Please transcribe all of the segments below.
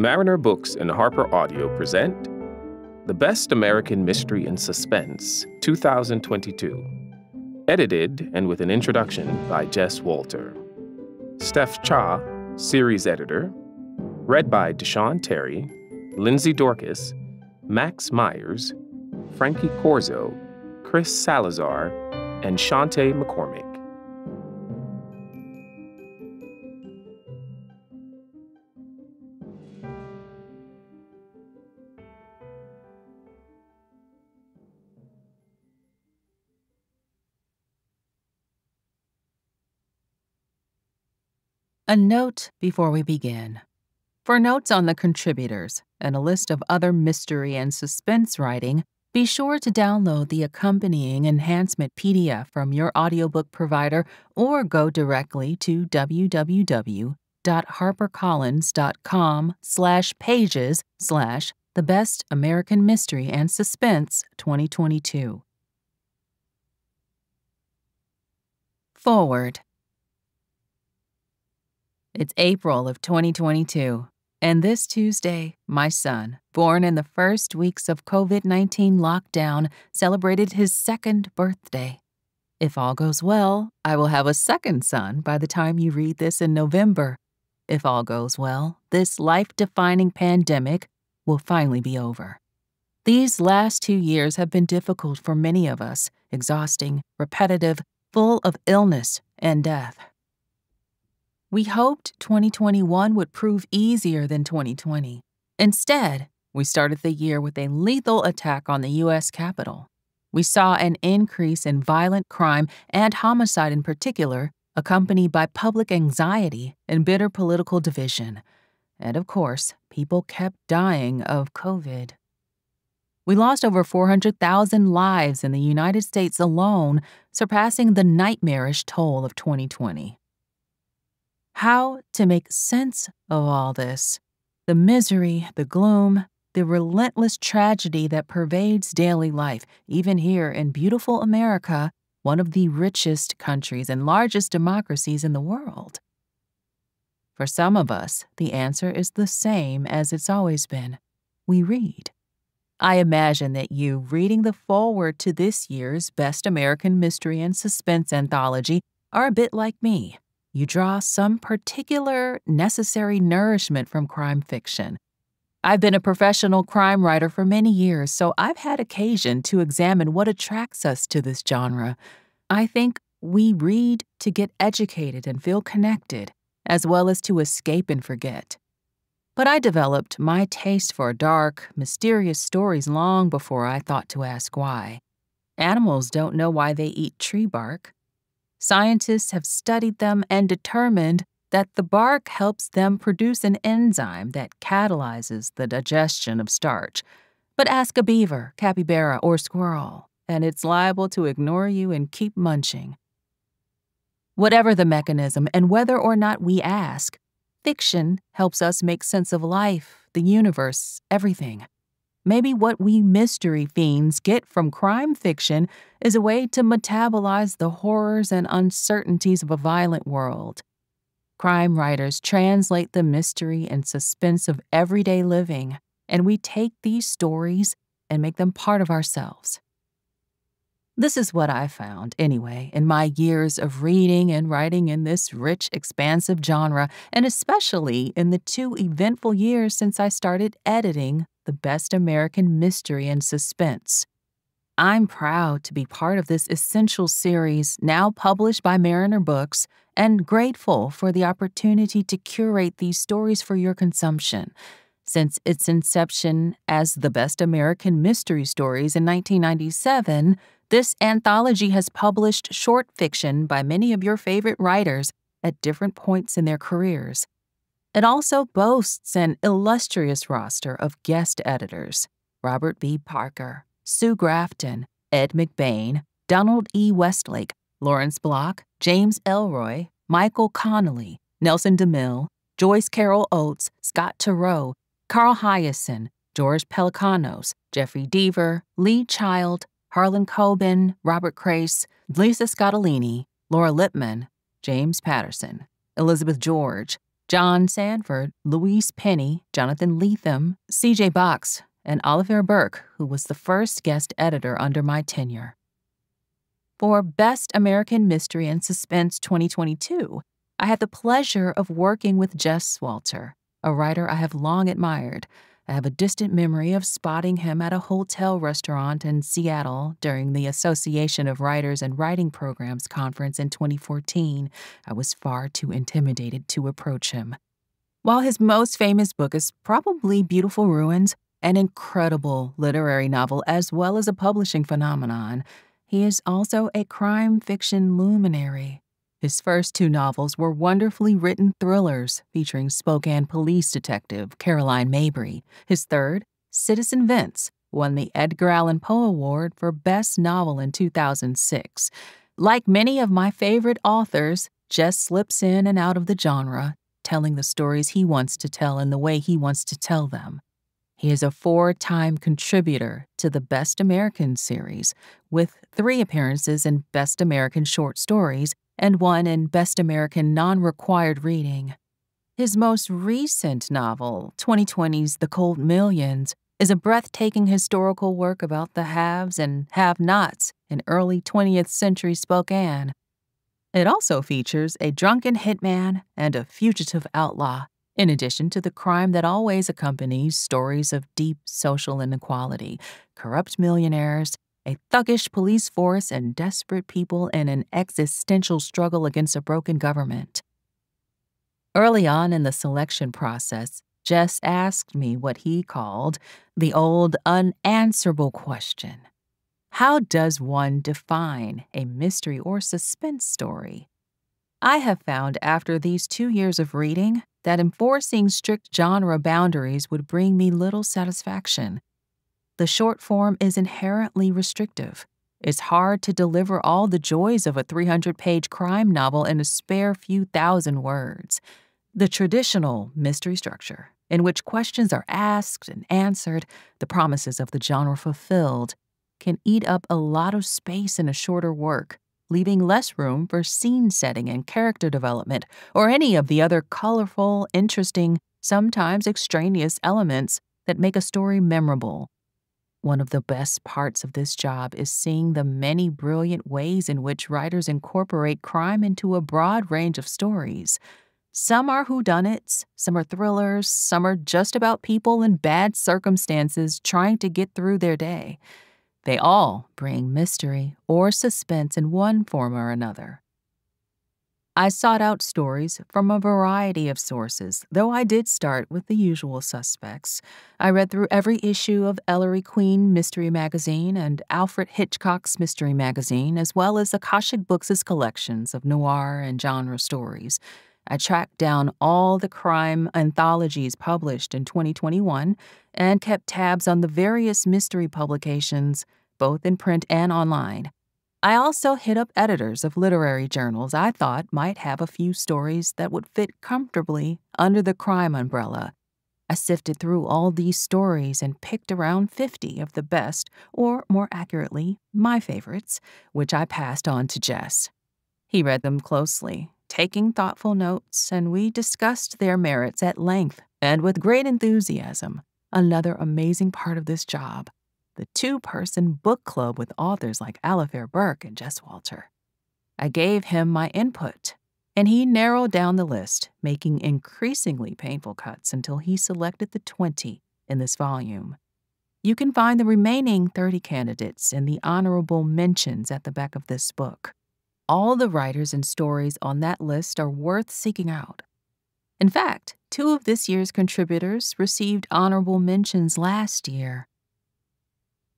Mariner Books and Harper Audio present The Best American Mystery and Suspense 2022. Edited and with an introduction by Jess Walter. Steph Cha, series editor. Read by Desean Terry, Lindsey Dorcus, Max Meyers, Frankie Corzo, Chris Salazar, and Chanté McCormick. A note before we begin. For notes on the contributors and a list of other mystery and suspense writing, be sure to download the accompanying enhancement PDF from your audiobook provider or go directly to www.harpercollins.com slash pages slash the best American mystery and suspense 2022. Forward. It's April of 2022, and this Tuesday, my son, born in the first weeks of COVID 19 lockdown, celebrated his second birthday. If all goes well, I will have a second son by the time you read this in November. If all goes well, this life defining pandemic will finally be over. These last two years have been difficult for many of us, exhausting, repetitive, full of illness and death. We hoped 2021 would prove easier than 2020. Instead, we started the year with a lethal attack on the U.S. Capitol. We saw an increase in violent crime and homicide in particular, accompanied by public anxiety and bitter political division. And of course, people kept dying of COVID. We lost over 400,000 lives in the United States alone, surpassing the nightmarish toll of 2020 how to make sense of all this the misery, the gloom, the relentless tragedy that pervades daily life, even here in beautiful America, one of the richest countries and largest democracies in the world. For some of us, the answer is the same as it's always been we read. I imagine that you, reading the foreword to this year's Best American Mystery and Suspense anthology, are a bit like me you draw some particular necessary nourishment from crime fiction. I've been a professional crime writer for many years, so I've had occasion to examine what attracts us to this genre. I think we read to get educated and feel connected, as well as to escape and forget. But I developed my taste for dark, mysterious stories long before I thought to ask why. Animals don't know why they eat tree bark. Scientists have studied them and determined that the bark helps them produce an enzyme that catalyzes the digestion of starch. But ask a beaver, capybara, or squirrel, and it's liable to ignore you and keep munching. Whatever the mechanism, and whether or not we ask, fiction helps us make sense of life, the universe, everything. Maybe what we mystery fiends get from crime fiction is a way to metabolize the horrors and uncertainties of a violent world. Crime writers translate the mystery and suspense of everyday living, and we take these stories and make them part of ourselves. This is what I found, anyway, in my years of reading and writing in this rich, expansive genre, and especially in the two eventful years since I started editing the best American mystery and suspense. I'm proud to be part of this essential series now published by Mariner Books and grateful for the opportunity to curate these stories for your consumption. Since its inception as the Best American Mystery Stories in 1997, this anthology has published short fiction by many of your favorite writers at different points in their careers. It also boasts an illustrious roster of guest editors Robert B. Parker, Sue Grafton, Ed McBain, Donald E. Westlake, Lawrence Block, James Ellroy, Michael Connelly, Nelson DeMille, Joyce Carol Oates, Scott Turow, Carl Hiaasen, George Pelecanos, Jeffrey Deaver, Lee Child, Harlan Coben, Robert Crais, Lisa Scottoline, Laura Lippman, James Patterson, Elizabeth George, John Sandford, Louise Penny, Jonathan Lethem, C.J. Box, and Alafair Burke, who was the first guest editor under my tenure. For Best American Mystery and Suspense 2022, I had the pleasure of working with Jess Walter, a writer I have long admired. I have a distant memory of spotting him at a hotel restaurant in Seattle during the Association of Writers and Writing Programs conference in 2014. I was far too intimidated to approach him. While his most famous book is probably Beautiful Ruins, an incredible literary novel as well as a publishing phenomenon, he is also a crime fiction luminary. His first two novels were wonderfully written thrillers featuring Spokane police detective Caroline Mabry. His third, Citizen Vince, won the Edgar Allan Poe Award for Best Novel in 2006. Like many of my favorite authors, Jess slips in and out of the genre, telling the stories he wants to tell in the way he wants to tell them. He is a four time contributor to the Best American series, with three appearances in Best American Short Stories and one in Best American Non Required Reading. His most recent novel, 2020's The Cold Millions, is a breathtaking historical work about the haves and have nots in early 20th century Spokane. It also features a drunken hitman and a fugitive outlaw, in addition to the crime that always accompanies stories of deep social inequality, corrupt millionaires, a thuggish police force, and desperate people in an existential struggle against a broken government. Early on in the selection process, Jess asked me what he called the old unanswerable question How does one define a mystery or suspense story? I have found after these two years of reading that enforcing strict genre boundaries would bring me little satisfaction the short form is inherently restrictive. It's hard to deliver all the joys of a 300 page crime novel in a spare few thousand words. The traditional mystery structure, in which questions are asked and answered, the promises of the genre fulfilled, can eat up a lot of space in a shorter work, leaving less room for scene setting and character development, or any of the other colorful, interesting, sometimes extraneous elements that make a story memorable. One of the best parts of this job is seeing the many brilliant ways in which writers incorporate crime into a broad range of stories. Some are whodunits, some are thrillers, some are just about people in bad circumstances trying to get through their day. They all bring mystery or suspense in one form or another. I sought out stories from a variety of sources, though I did start with the usual suspects. I read through every issue of Ellery Queen Mystery Magazine and Alfred Hitchcock's Mystery Magazine, as well as Akashic Books' collections of noir and genre stories. I tracked down all the crime anthologies published in 2021 and kept tabs on the various mystery publications, both in print and online. I also hit up editors of literary journals I thought might have a few stories that would fit comfortably under the crime umbrella. I sifted through all these stories and picked around 50 of the best, or more accurately, my favorites, which I passed on to Jess. He read them closely, taking thoughtful notes, and we discussed their merits at length and with great enthusiasm. Another amazing part of this job the two person book club with authors like Alafair Burke and Jess Walter. I gave him my input, and he narrowed down the list, making increasingly painful cuts until he selected the 20 in this volume. You can find the remaining 30 candidates in the honorable mentions at the back of this book. All the writers and stories on that list are worth seeking out. In fact, two of this year's contributors received honorable mentions last year.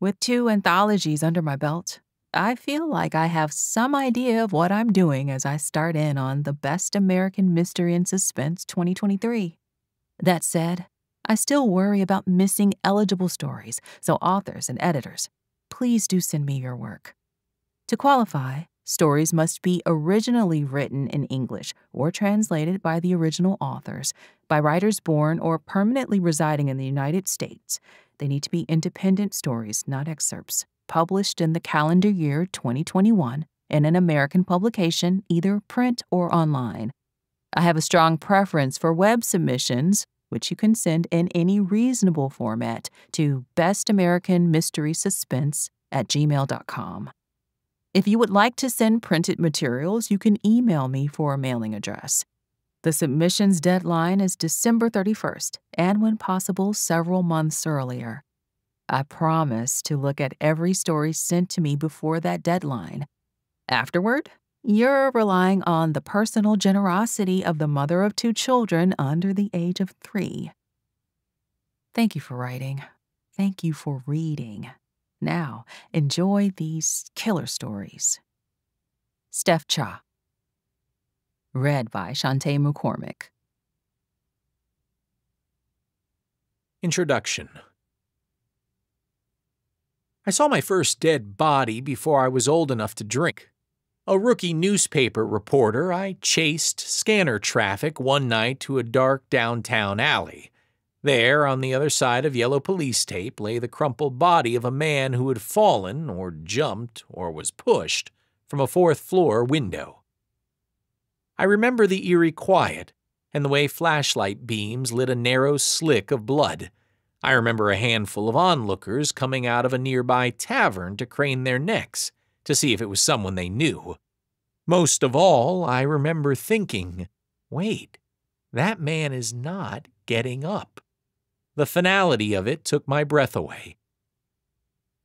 With two anthologies under my belt, I feel like I have some idea of what I'm doing as I start in on the Best American Mystery and Suspense 2023. That said, I still worry about missing eligible stories, so authors and editors, please do send me your work. To qualify, stories must be originally written in English or translated by the original authors, by writers born or permanently residing in the United States, they need to be independent stories, not excerpts, published in the calendar year 2021 in an American publication, either print or online. I have a strong preference for web submissions, which you can send in any reasonable format to bestamericanmysterysuspense at gmail.com. If you would like to send printed materials, you can email me for a mailing address. The submissions deadline is December 31st, and when possible, several months earlier. I promise to look at every story sent to me before that deadline. Afterward, you're relying on the personal generosity of the mother of two children under the age of three. Thank you for writing. Thank you for reading. Now, enjoy these killer stories. Steph Cha. Read by Chanté McCormick. Introduction I saw my first dead body before I was old enough to drink. A rookie newspaper reporter, I chased scanner traffic one night to a dark downtown alley. There, on the other side of yellow police tape, lay the crumpled body of a man who had fallen, or jumped, or was pushed, from a fourth floor window. I remember the eerie quiet and the way flashlight beams lit a narrow slick of blood. I remember a handful of onlookers coming out of a nearby tavern to crane their necks to see if it was someone they knew. Most of all, I remember thinking, wait, that man is not getting up. The finality of it took my breath away.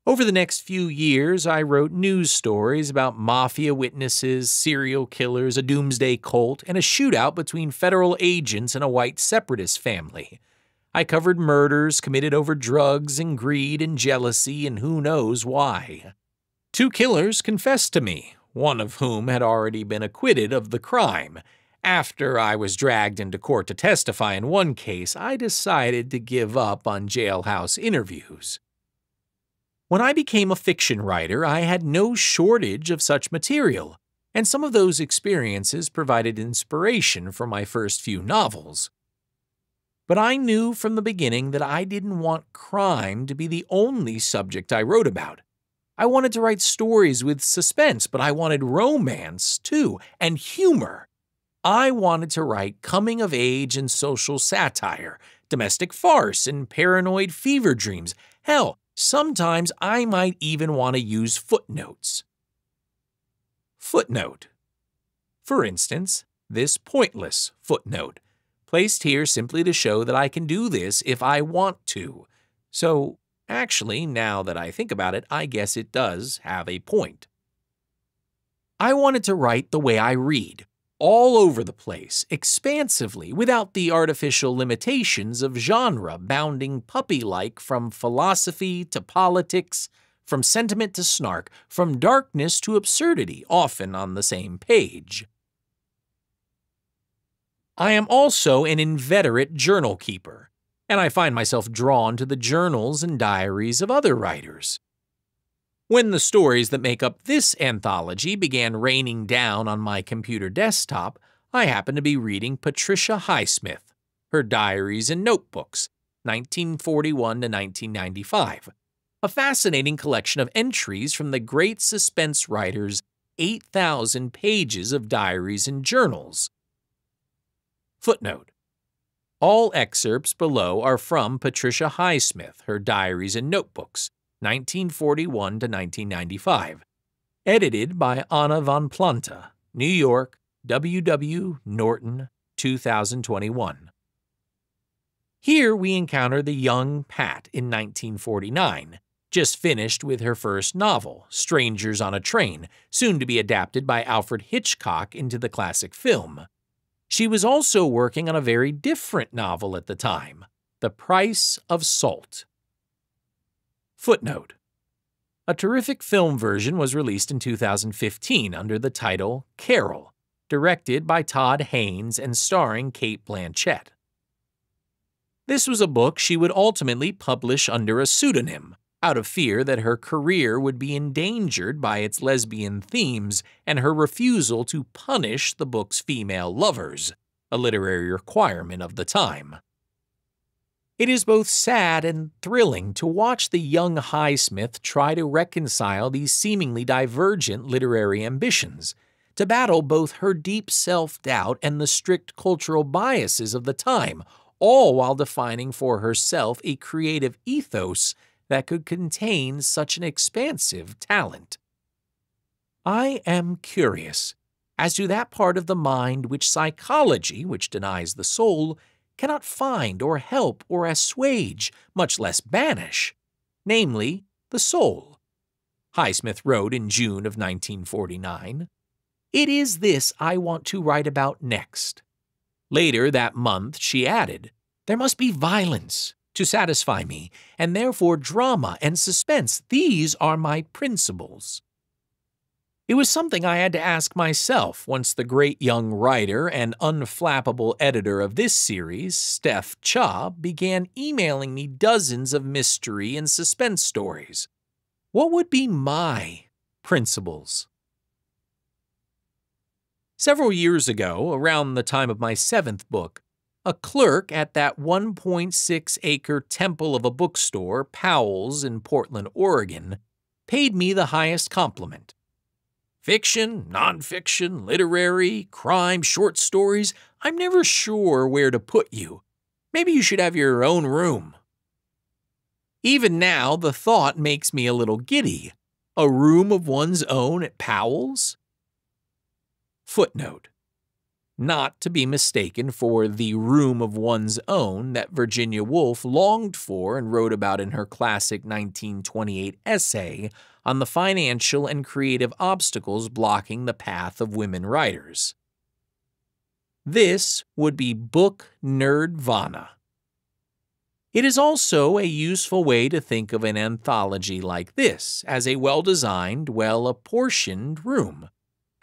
Over the next few years, I wrote news stories about mafia witnesses, serial killers, a doomsday cult, and a shootout between federal agents and a white separatist family. I covered murders committed over drugs and greed and jealousy and who knows why. Two killers confessed to me, one of whom had already been acquitted of the crime, after I was dragged into court to testify in one case, I decided to give up on jailhouse interviews. When I became a fiction writer, I had no shortage of such material, and some of those experiences provided inspiration for my first few novels. But I knew from the beginning that I didn't want crime to be the only subject I wrote about. I wanted to write stories with suspense, but I wanted romance, too, and humor. I wanted to write coming of age and social satire, domestic farce and paranoid fever dreams. Hell, sometimes I might even want to use footnotes. Footnote. For instance, this pointless footnote, placed here simply to show that I can do this if I want to. So, actually, now that I think about it, I guess it does have a point. I wanted to write the way I read, all over the place, expansively, without the artificial limitations of genre bounding puppy like from philosophy to politics, from sentiment to snark, from darkness to absurdity, often on the same page. I am also an inveterate journal keeper, and I find myself drawn to the journals and diaries of other writers. When the stories that make up this anthology began raining down on my computer desktop, I happened to be reading Patricia Highsmith, her diaries and notebooks, 1941 to 1995, a fascinating collection of entries from the great suspense writer's 8,000 pages of diaries and journals. Footnote. All excerpts below are from Patricia Highsmith, her diaries and notebooks, 1941 to 1995. Edited by Anna von Planta, New York, W. W. Norton, 2021. Here we encounter the young Pat in 1949, just finished with her first novel, Strangers on a Train, soon to be adapted by Alfred Hitchcock into the classic film. She was also working on a very different novel at the time, The Price of Salt. Footnote A terrific film version was released in 2015 under the title Carol, directed by Todd Haynes and starring Cate Blanchett. This was a book she would ultimately publish under a pseudonym, out of fear that her career would be endangered by its lesbian themes and her refusal to punish the book's female lovers, a literary requirement of the time. It is both sad and thrilling to watch the young Highsmith try to reconcile these seemingly divergent literary ambitions, to battle both her deep self doubt and the strict cultural biases of the time, all while defining for herself a creative ethos that could contain such an expansive talent. I am curious as to that part of the mind which psychology, which denies the soul, cannot find or help or assuage, much less banish, namely, the soul. Highsmith wrote in June of 1949, It is this I want to write about next. Later that month, she added, There must be violence to satisfy me, and therefore drama and suspense. These are my principles. It was something I had to ask myself once the great young writer and unflappable editor of this series, Steph Cha, began emailing me dozens of mystery and suspense stories. What would be my principles? Several years ago, around the time of my seventh book, a clerk at that 1.6 acre temple of a bookstore, Powell's in Portland, Oregon, paid me the highest compliment. Fiction, nonfiction, literary, crime, short stories, I'm never sure where to put you. Maybe you should have your own room. Even now, the thought makes me a little giddy. A room of one's own at Powell's? Footnote not to be mistaken for the room of one's own that Virginia Woolf longed for and wrote about in her classic 1928 essay on the financial and creative obstacles blocking the path of women writers. This would be book nerdvana. It is also a useful way to think of an anthology like this as a well designed, well apportioned room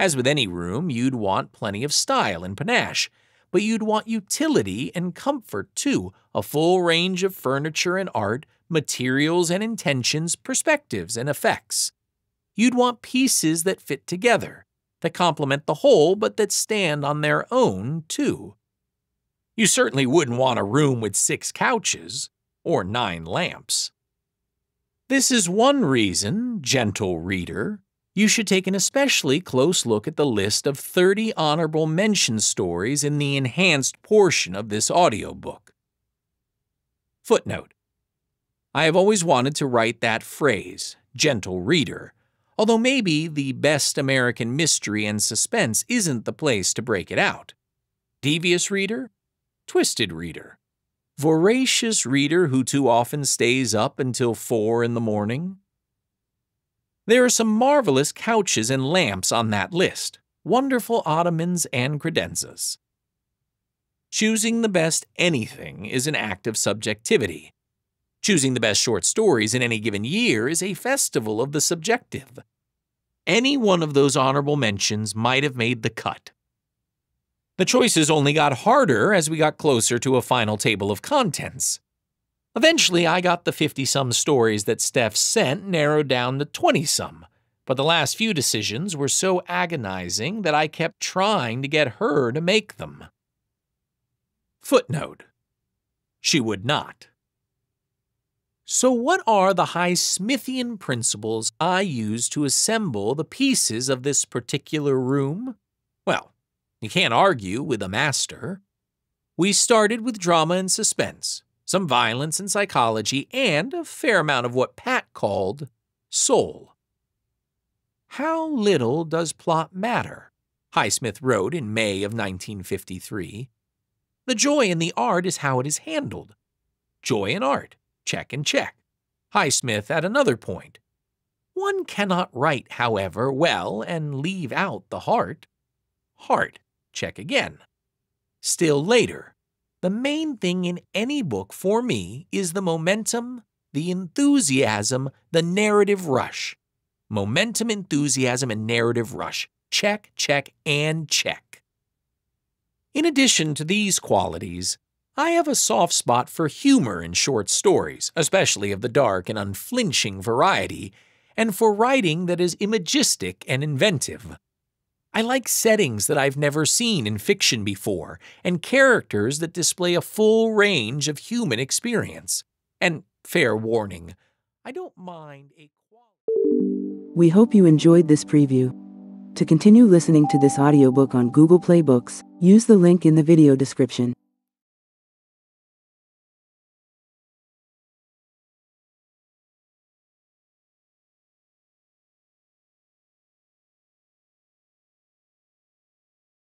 as with any room, you'd want plenty of style and panache, but you'd want utility and comfort too, a full range of furniture and art, materials and intentions, perspectives and effects. You'd want pieces that fit together, that complement the whole but that stand on their own too. You certainly wouldn't want a room with six couches or nine lamps. This is one reason, gentle reader, you should take an especially close look at the list of 30 honorable mention stories in the enhanced portion of this audiobook. Footnote I have always wanted to write that phrase, gentle reader, although maybe the best American mystery and suspense isn't the place to break it out. Devious reader? Twisted reader? Voracious reader who too often stays up until four in the morning? There are some marvelous couches and lamps on that list, wonderful ottomans and credenzas. Choosing the best anything is an act of subjectivity. Choosing the best short stories in any given year is a festival of the subjective. Any one of those honorable mentions might have made the cut. The choices only got harder as we got closer to a final table of contents. Eventually, I got the 50 some stories that Steph sent narrowed down to 20 some, but the last few decisions were so agonizing that I kept trying to get her to make them. Footnote She would not. So, what are the Highsmithian principles I use to assemble the pieces of this particular room? Well, you can't argue with a master. We started with drama and suspense some violence and psychology, and a fair amount of what Pat called soul. How little does plot matter? Highsmith wrote in May of 1953. The joy in the art is how it is handled. Joy in art, check and check. Highsmith at another point. One cannot write, however, well and leave out the heart. Heart, check again. Still later, the main thing in any book for me is the momentum, the enthusiasm, the narrative rush. Momentum, enthusiasm, and narrative rush. Check, check, and check. In addition to these qualities, I have a soft spot for humor in short stories, especially of the dark and unflinching variety, and for writing that is imagistic and inventive. I like settings that I've never seen in fiction before, and characters that display a full range of human experience. And fair warning, I don't mind a We hope you enjoyed this preview. To continue listening to this audiobook on Google Play Books, use the link in the video description.